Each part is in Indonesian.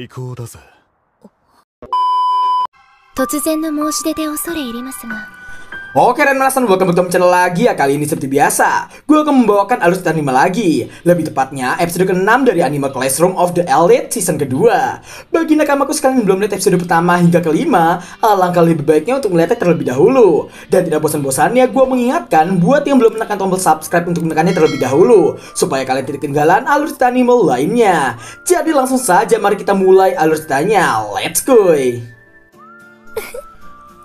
最高だぜ。突然の申し出で恐れ入りますが Oke dan merasan welcome back to channel lagi ya. Kali ini seperti biasa Gue akan membawakan alur cerita anime lagi. Lebih tepatnya episode ke-6 dari anime Classroom of the Elite season kedua. Bagi nakamaku sekalian yang belum lihat episode pertama hingga kelima Alangkah lebih baiknya untuk melihatnya terlebih dahulu. Dan tidak bosan-bosannya gue mengingatkan Buat yang belum menekan tombol subscribe untuk menekannya terlebih dahulu Supaya kalian tidak ketinggalan alur cerita anime lainnya. Jadi langsung saja mari kita mulai alur ceritanya. Let's go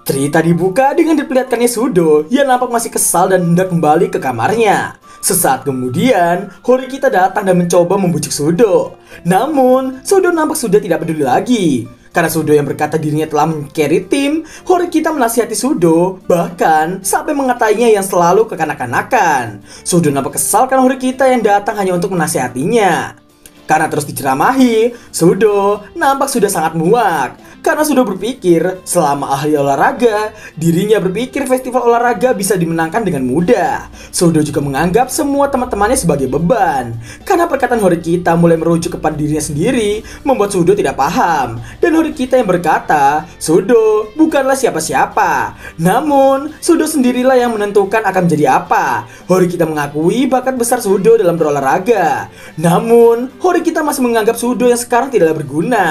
Cerita dibuka dengan diperlihatkannya Sudo yang nampak masih kesal dan hendak kembali ke kamarnya. Sesaat kemudian, Hori kita datang dan mencoba membujuk Sudo. Namun, Sudo nampak sudah tidak peduli lagi. Karena Sudo yang berkata dirinya telah men-carry tim, Hori kita menasihati Sudo, bahkan sampai mengatainya yang selalu kekanak-kanakan. Sudo nampak kesal karena Hori kita yang datang hanya untuk menasihatinya. Karena terus diceramahi, Sudo nampak sudah sangat muak. Karena sudah berpikir, selama ahli olahraga, dirinya berpikir festival olahraga bisa dimenangkan dengan mudah. Sudo juga menganggap semua teman-temannya sebagai beban. Karena perkataan Horikita mulai merujuk kepada dirinya sendiri, membuat Sudo tidak paham. Dan Horikita yang berkata, Sudo bukanlah siapa-siapa. Namun, Sudo sendirilah yang menentukan akan menjadi apa. Horikita mengakui bakat besar Sudo dalam berolahraga. Namun, Horikita masih menganggap Sudo yang sekarang tidaklah berguna.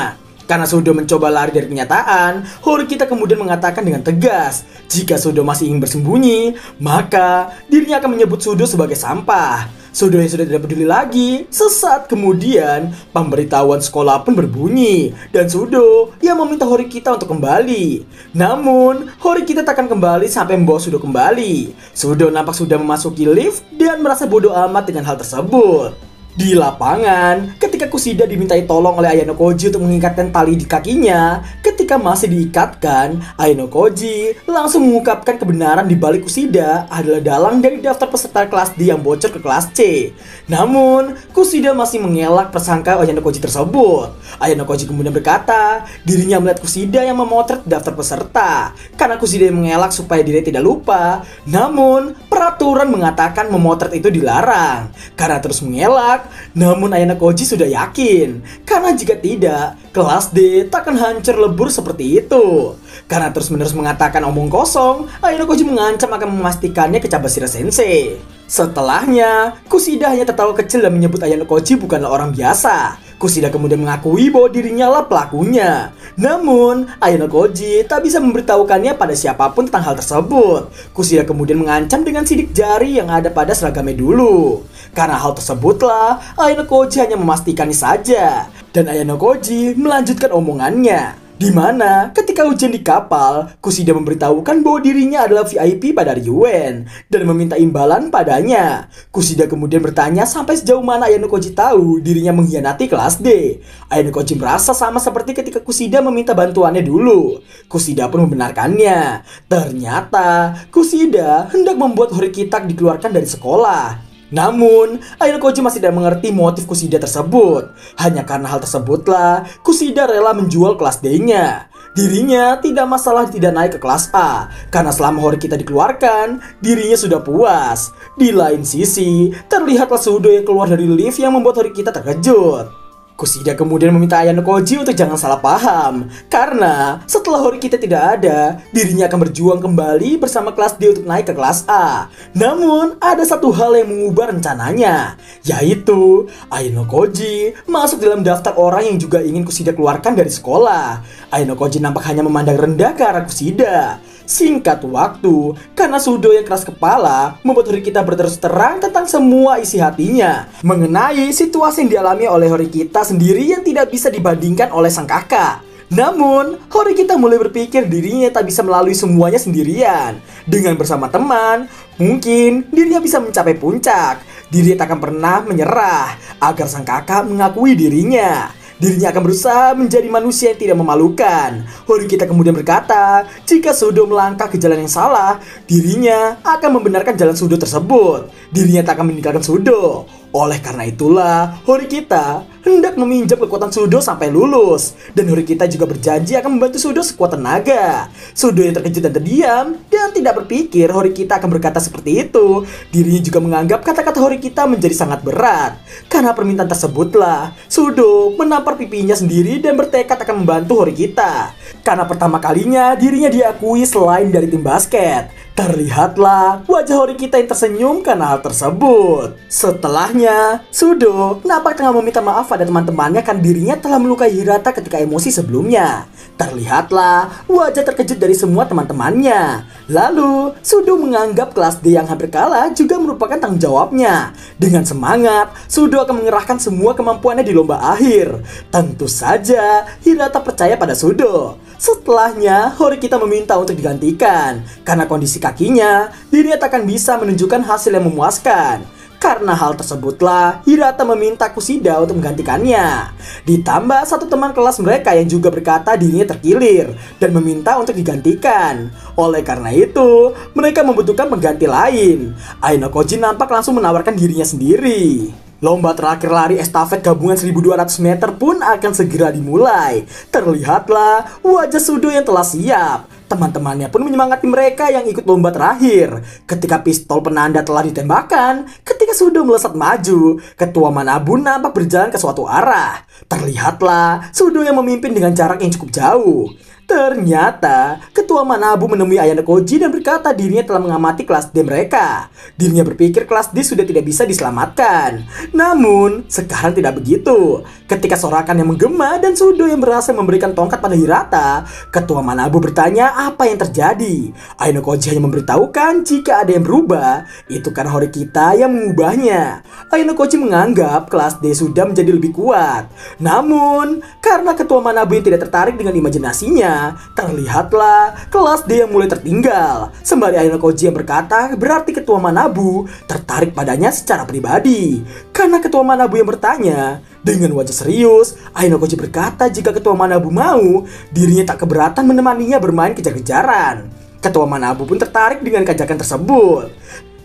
Karena Sudo mencoba lari dari kenyataan, Hori kita kemudian mengatakan dengan tegas, jika Sudo masih ingin bersembunyi, maka dirinya akan menyebut Sudo sebagai sampah. Sudo yang sudah tidak peduli lagi, sesaat kemudian pemberitahuan sekolah pun berbunyi dan Sudo yang meminta Hori kita untuk kembali. Namun, Hori kita takkan kembali sampai membawa Sudo kembali. Sudo nampak sudah memasuki lift dan merasa bodoh amat dengan hal tersebut. Di lapangan, ketika Kusida dimintai tolong oleh Ayano Koji untuk mengikatkan tali di kakinya, ketika masih diikatkan, Ayano Koji langsung mengungkapkan kebenaran di balik Kusida adalah dalang dari daftar peserta kelas D yang bocor ke kelas C. Namun, Kusida masih mengelak persangka Ayano Koji tersebut. Ayano Koji kemudian berkata, dirinya melihat Kusida yang memotret daftar peserta. Karena Kusida yang mengelak supaya dirinya tidak lupa, namun peraturan mengatakan memotret itu dilarang. Karena terus mengelak, namun Ayano Koji sudah yakin, karena jika tidak, kelas D takkan hancur lebur seperti itu. Karena terus-menerus mengatakan omong kosong, Ayano Koji mengancam akan memastikannya ke Cabashira Sensei. Setelahnya, Kusida hanya tertawa kecil dan menyebut Ayano Koji bukanlah orang biasa. Kusida kemudian mengakui bahwa dirinya lah pelakunya. Namun, Ayano Koji tak bisa memberitahukannya pada siapa pun tentang hal tersebut. Kusida kemudian mengancam dengan sidik jari yang ada pada seragamnya dulu. Karena hal tersebutlah, Ayano Koji hanya memastikannya saja. Dan Ayano Koji melanjutkan omongannya. Di mana ketika ujian di kapal, Kusida memberitahukan bahwa dirinya adalah VIP pada Ryuen dan meminta imbalan padanya. Kusida kemudian bertanya sampai sejauh mana Ayano Koji tahu dirinya mengkhianati kelas D. Ayano Koji merasa sama seperti ketika Kusida meminta bantuannya dulu. Kusida pun membenarkannya. Ternyata Kusida hendak membuat Horikitak dikeluarkan dari sekolah. Namun, Ayano Koji masih tidak mengerti motif Kusida tersebut. Hanya karena hal tersebutlah, Kusida rela menjual kelas D-nya. Dirinya tidak masalah tidak naik ke kelas A, karena selama Hori kita dikeluarkan, dirinya sudah puas. Di lain sisi, terlihatlah Sudo yang keluar dari lift yang membuat Hori kita terkejut. Kusida kemudian meminta Ayano Koji untuk jangan salah paham. Karena setelah Hori kita tidak ada Dirinya akan berjuang kembali bersama kelas D untuk naik ke kelas A. Namun ada satu hal yang mengubah rencananya Yaitu Ayano Koji masuk dalam daftar orang yang juga ingin Kusida keluarkan dari sekolah. Ayano Koji nampak hanya memandang rendah ke arah Kusida Singkat waktu, karena Sudo yang keras kepala membuat Hori kita berterus terang tentang semua isi hatinya mengenai situasi yang dialami oleh Hori kita sendiri yang tidak bisa dibandingkan oleh sang kakak. Namun, Hori kita mulai berpikir dirinya tak bisa melalui semuanya sendirian. Dengan bersama teman, mungkin dirinya bisa mencapai puncak. Dirinya tak akan pernah menyerah agar sang kakak mengakui dirinya. Dirinya akan berusaha menjadi manusia yang tidak memalukan. Hori kita kemudian berkata, jika Sudo melangkah ke jalan yang salah, dirinya akan membenarkan jalan Sudo tersebut. Dirinya tak akan meninggalkan Sudo. Oleh karena itulah, Hori kita hendak meminjam kekuatan Sudo sampai lulus. Dan Horikita juga berjanji akan membantu Sudo sekuat tenaga. Sudo yang terkejut dan terdiam dan tidak berpikir Horikita akan berkata seperti itu. Dirinya juga menganggap kata-kata Horikita menjadi sangat berat. Karena permintaan tersebutlah, Sudo menampar pipinya sendiri dan bertekad akan membantu Horikita. Karena pertama kalinya dirinya diakui selain dari tim basket. Terlihatlah wajah Horikita yang tersenyum karena hal tersebut. Setelahnya, Sudo nampak tengah meminta maaf pada teman-temannya karena dirinya telah melukai Hirata ketika emosi sebelumnya. Terlihatlah wajah terkejut dari semua teman-temannya. Lalu, Sudo menganggap kelas D yang hampir kalah juga merupakan tanggung jawabnya. Dengan semangat, Sudo akan mengerahkan semua kemampuannya di lomba akhir. Tentu saja, Hirata percaya pada Sudo. Setelahnya, Horikita meminta untuk digantikan. Karena kondisi kakinya, dirinya tak akan bisa menunjukkan hasil yang memuaskan. Karena hal tersebutlah, Hirata meminta Kusida untuk menggantikannya. Ditambah satu teman kelas mereka yang juga berkata dirinya terkilir dan meminta untuk digantikan. Oleh karena itu, mereka membutuhkan pengganti lain. Aino Koji nampak langsung menawarkan dirinya sendiri. Lomba terakhir lari estafet gabungan 1200 meter pun akan segera dimulai. Terlihatlah wajah Sudo yang telah siap. Teman-temannya pun menyemangati mereka yang ikut lomba terakhir. Ketika pistol penanda telah ditembakkan, ketika Sudo melesat maju, ketua Manabu nampak berjalan ke suatu arah. Terlihatlah Sudo yang memimpin dengan jarak yang cukup jauh. Ternyata ketua Manabu menemui Ayano Koji dan berkata dirinya telah mengamati kelas D mereka. Dirinya berpikir kelas D sudah tidak bisa diselamatkan. Namun sekarang tidak begitu. Ketika sorakan yang menggema dan Sudo yang berhasil memberikan tongkat pada Hirata, ketua Manabu bertanya apa yang terjadi. Ayano Koji hanya memberitahukan jika ada yang berubah, itu karena Horikita yang mengubahnya. Ayano Koji menganggap kelas D sudah menjadi lebih kuat. Namun, karena ketua Manabu yang tidak tertarik dengan imajinasinya, terlihatlah kelas D yang mulai tertinggal. Sembari Ayano Koji yang berkata, berarti ketua Manabu tertarik padanya secara pribadi. Karena ketua Manabu yang bertanya, dengan wajah serius, Ayano Koji berkata jika ketua Manabu mau, dirinya tak keberatan menemaninya bermain kejar-kejaran. Ketua Manabu pun tertarik dengan kajakan tersebut.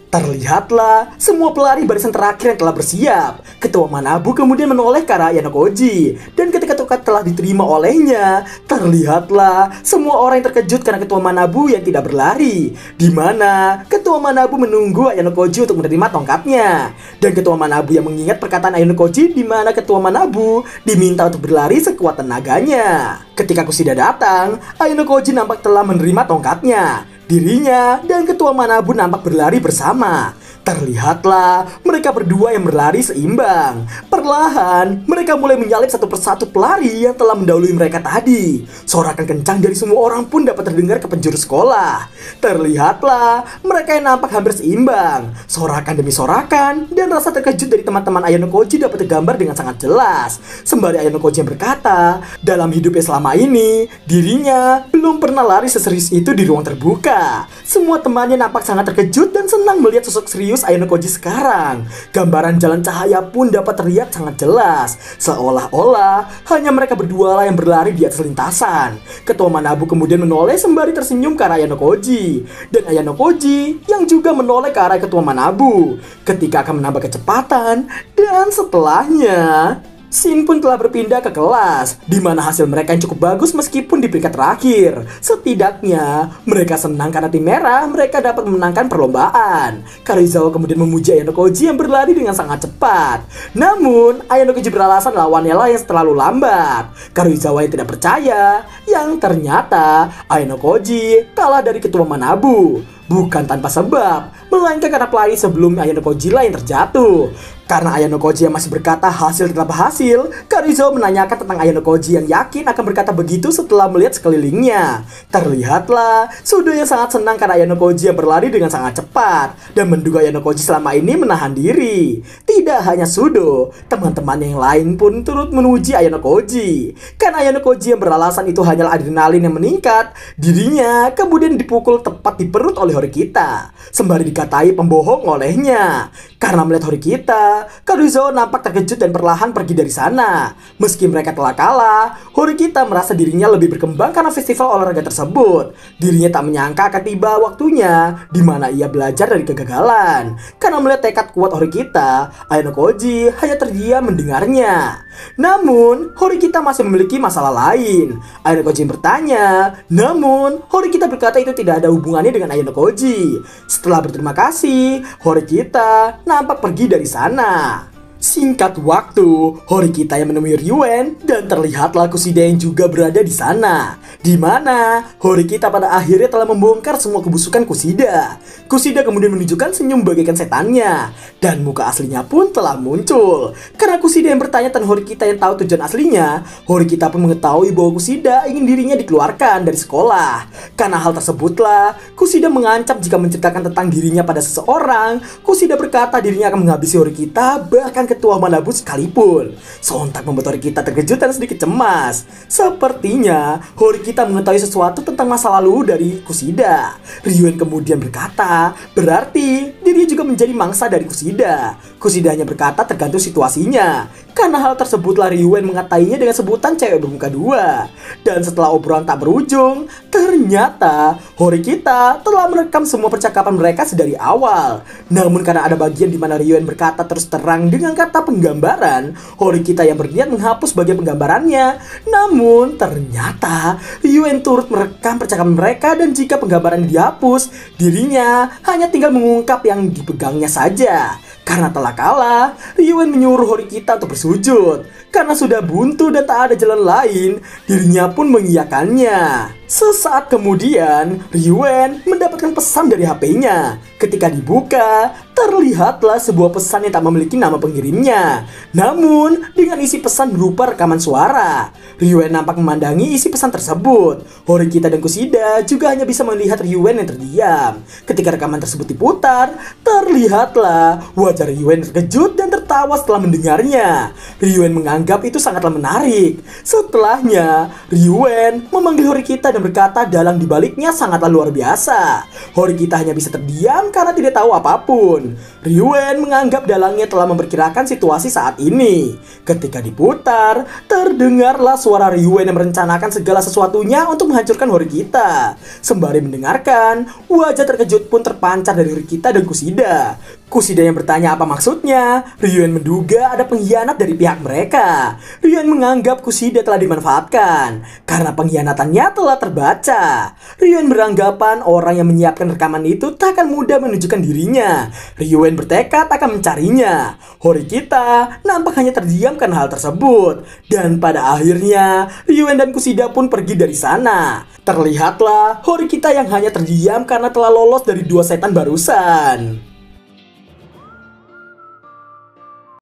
Terlihatlah semua pelari barisan terakhir yang telah bersiap. Ketua Manabu kemudian menoleh ke arah Ayano Koji. Dan ketika tongkat telah diterima olehnya, terlihatlah semua orang yang terkejut karena Ketua Manabu yang tidak berlari. Di mana Ketua Manabu menunggu Ayano Koji untuk menerima tongkatnya. Dan Ketua Manabu yang mengingat perkataan Ayano Koji di mana Ketua Manabu diminta untuk berlari sekuat tenaganya. Ketika Kusida datang, Ayano Koji nampak telah menerima tongkatnya. Dirinya dan ketua Manabu nampak berlari bersama. Terlihatlah mereka berdua yang berlari seimbang. Perlahan, mereka mulai menyalip satu persatu pelari yang telah mendahului mereka tadi. Sorakan kencang dari semua orang pun dapat terdengar ke penjuru sekolah. Terlihatlah mereka yang nampak hampir seimbang. Sorakan demi sorakan dan rasa terkejut dari teman-teman Ayano Koji dapat tergambar dengan sangat jelas. Sembari Ayano Koji yang berkata, dalam hidupnya selama ini, dirinya belum pernah lari seserius itu di ruang terbuka. Semua temannya nampak sangat terkejut dan senang melihat sosok serius Ayano Koji sekarang. Gambaran jalan cahaya pun dapat terlihat sangat jelas. Seolah-olah hanya mereka berdua lah yang berlari di atas lintasan. Ketua Manabu kemudian menoleh sembari tersenyum ke arah Ayano Koji. Dan Ayano Koji yang juga menoleh ke arah Ketua Manabu. Ketika akan menambah kecepatan dan setelahnya Sin pun telah berpindah ke kelas, di mana hasil mereka yang cukup bagus meskipun di peringkat terakhir. Setidaknya, mereka senang karena tim merah mereka dapat memenangkan perlombaan. Karizawa kemudian memuji Ayano Koji yang berlari dengan sangat cepat. Namun, Ayano Koji beralasan lawannya lah yang terlalu lambat. Karizawa yang tidak percaya, yang ternyata Ayano Koji kalah dari ketua Manabu. Bukan tanpa sebab, melainkan karena pelari sebelum Ayano Koji yang terjatuh. Karena Ayano Koji yang masih berkata hasil tetap hasil, Karizo menanyakan tentang Ayano Koji yang yakin akan berkata begitu setelah melihat sekelilingnya. Terlihatlah Sudo yang sangat senang karena Ayano Koji yang berlari dengan sangat cepat dan menduga Ayano Koji selama ini menahan diri. Tidak hanya Sudo, teman-teman yang lain pun turut memuji Ayano Koji. Karena Ayano Koji yang beralasan itu hanyalah adrenalin yang meningkat, dirinya kemudian dipukul tepat di perut oleh Horikita. Sembari dikatai pembohong olehnya. Karena melihat Horikita Karuzo nampak terkejut dan perlahan pergi dari sana. Meski mereka telah kalah, Horikita merasa dirinya lebih berkembang karena festival olahraga tersebut. Dirinya tak menyangka akan tiba waktunya di mana ia belajar dari kegagalan. Karena melihat tekad kuat Horikita, Ayano Koji hanya terdiam mendengarnya. Namun, Horikita masih memiliki masalah lain. Ayano Koji bertanya, namun Horikita berkata itu tidak ada hubungannya dengan Ayano Koji. Setelah berterima kasih, Horikita nampak pergi dari sana. あ Singkat waktu, Horikita yang menemui Ryuen dan terlihatlah Kusida yang juga berada di sana. Di mana Horikita pada akhirnya telah membongkar semua kebusukan Kusida. Kusida kemudian menunjukkan senyum bagaikan setannya dan muka aslinya pun telah muncul. Karena Kusida yang bertanya tentang Horikita yang tahu tujuan aslinya, Horikita pun mengetahui bahwa Kusida ingin dirinya dikeluarkan dari sekolah. Karena hal tersebutlah, Kusida mengancam jika menceritakan tentang dirinya pada seseorang, Kusida berkata dirinya akan menghabisi Horikita bahkan ketua Manabu sekalipun. Sontak membuat Horikita terkejut dan sedikit cemas. Sepertinya Horikita mengetahui sesuatu tentang masa lalu dari Kusida. Ryuen kemudian berkata, berarti dirinya juga menjadi mangsa dari Kusida. Kusida hanya berkata tergantung situasinya. Karena hal tersebutlah Ryuen mengatainya dengan sebutan cewek bermuka dua. Dan setelah obrolan tak berujung, ternyata Horikita telah merekam semua percakapan mereka sedari awal. Namun karena ada bagian di mana Ryuen berkata terus terang dengan kata penggambaran, Horikita yang berniat menghapus bagian penggambarannya. Namun ternyata Ryuen turut merekam percakapan mereka dan jika penggambaran dihapus, dirinya hanya tinggal mengungkap yang dipegangnya saja. Karena telah kalah, Ryuen menyuruh Horikita untuk bersujud. Karena sudah buntu dan tak ada jalan lain, dirinya pun mengiyakannya. Sesaat kemudian, Ryuen mendapatkan pesan dari HP-nya. Ketika dibuka, terlihatlah sebuah pesan yang tak memiliki nama pengirimnya. Namun, dengan isi pesan berupa rekaman suara. Ryuen nampak memandangi isi pesan tersebut. Horikita dan Kusida juga hanya bisa melihat Ryuen yang terdiam. Ketika rekaman tersebut diputar, terlihatlah wajah Ryuen terkejut dan tertawa setelah mendengarnya. Ryuen menganggap itu sangatlah menarik. Setelahnya, Ryuen memanggil Horikita dan berkata dalang dibaliknya sangatlah luar biasa. Horikita hanya bisa terdiam karena tidak tahu apa pun. Ryuen menganggap dalangnya telah memperkirakan situasi saat ini. Ketika diputar, terdengarlah suara Ryuen yang merencanakan segala sesuatunya untuk menghancurkan Horikita. Sembari mendengarkan, wajah terkejut pun terpancar dari Horikita dan Kusida. Kusida yang bertanya apa maksudnya, Ryuen menduga ada pengkhianat dari pihak mereka. Ryuen menganggap Kusida telah dimanfaatkan karena pengkhianatannya telah terbaca. Ryuen beranggapan orang yang menyiapkan rekaman itu tak akan mudah menunjukkan dirinya. Ryuen bertekad akan mencarinya. Horikita nampak hanya terdiam karena hal tersebut. Dan pada akhirnya, Ryuen dan Kusida pun pergi dari sana. Terlihatlah Horikita yang hanya terdiam karena telah lolos dari dua setan barusan.